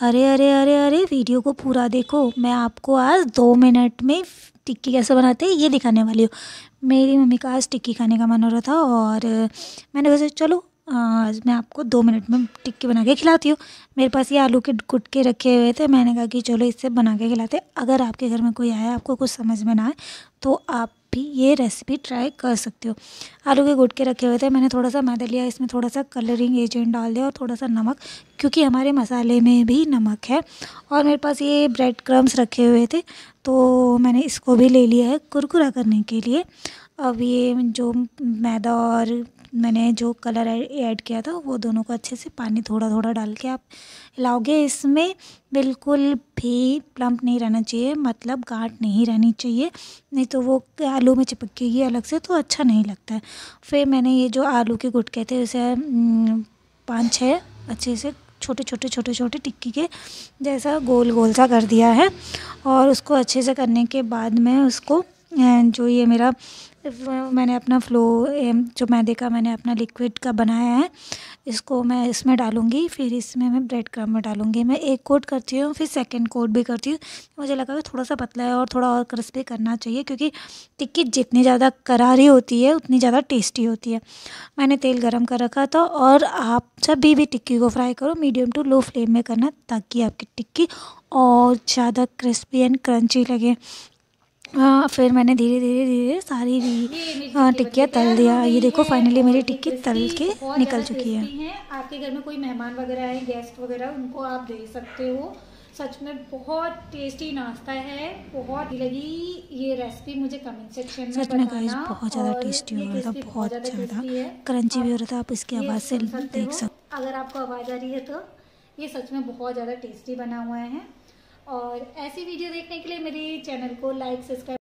अरे अरे अरे अरे, वीडियो को पूरा देखो। मैं आपको आज दो मिनट में टिक्की कैसे बनाते हैं, ये दिखाने वाली हूँ। मेरी मम्मी का आज टिक्की खाने का मन हो रहा था और मैंने वैसे चलो, आज मैं आपको दो मिनट में टिक्की बना के खिलाती हूँ। मेरे पास ये आलू के गुटके रखे हुए थे, मैंने कहा कि चलो इससे बना के खिलाते अगर आपके घर में कोई आया, आपको कुछ समझ में ना आए तो आप भी ये रेसिपी ट्राई कर सकते हो। आलू के गुटके रखे हुए थे, मैंने थोड़ा सा मैदा लिया, इसमें थोड़ा सा कलरिंग एजेंट डाल दिया और थोड़ा सा नमक, क्योंकि हमारे मसाले में भी नमक है। और मेरे पास ये ब्रेड क्रम्स रखे हुए थे तो मैंने इसको भी ले लिया है कुरकुरा करने के लिए। अब ये जो मैदा और मैंने जो कलर ऐड किया था, वो दोनों को अच्छे से पानी थोड़ा थोड़ा डाल के आप हिलाओगे इसमें बिल्कुल भी प्लम्प नहीं रहना चाहिए मतलब गांठ नहीं रहनी चाहिए। नहीं तो वो आलू में चिपकेगी अलग से तो अच्छा नहीं लगता है। फिर मैंने ये जो आलू के गुटके थे, उसे पाँच छः अच्छे से छोटे छोटे छोटे छोटे टिक्की के जैसा गोल गोल सा कर दिया है। और उसको अच्छे से करने के बाद मैं उसको जो ये मेरा मैंने अपना फ्लो जो मैदे का मैंने अपना लिक्विड का बनाया है इसको मैं इसमें डालूँगी फिर इसमें मैं ब्रेड क्रम में डालूँगी। मैं एक कोट करती हूँ फिर सेकंड कोट भी करती हूँ। मुझे लगा कि थोड़ा सा पतला है और थोड़ा और क्रिस्पी करना चाहिए क्योंकि टिक्की जितनी ज़्यादा करारी होती है उतनी ज़्यादा टेस्टी होती है। मैंने तेल गर्म कर रखा था और आप जब भी, भी टिक्की को फ्राई करो मीडियम टू लो फ्लेम में करना ताकि आपकी टिक्की और ज़्यादा क्रिस्पी एंड क्रंची लगे। हाँ फिर मैंने धीरे धीरे धीरे सारी भी हाँ टिक्कियाँ तल दिया। ये देखो फाइनली मेरी टिक्की तल के निकल चुकी है। आपके घर में कोई मेहमान वगैरह आए गेस्ट वगैरह उनको आप दे सकते हो। सच में बहुत टेस्टी नाश्ता है बहुत लगी। ये रेसिपी मुझे कमेंट सेक्शन में सच में गाइस बहुत ज़्यादा टेस्टी हो रहा था बहुत ज़्यादा क्रंची भी हो रहा था आप इसकी आवाज़ से देख सकते अगर आपको आवाज़ आ रही है तो ये सच में बहुत ज़्यादा टेस्टी बना हुआ है। और ऐसी वीडियो देखने के लिए मेरे चैनल को लाइक सब्सक्राइब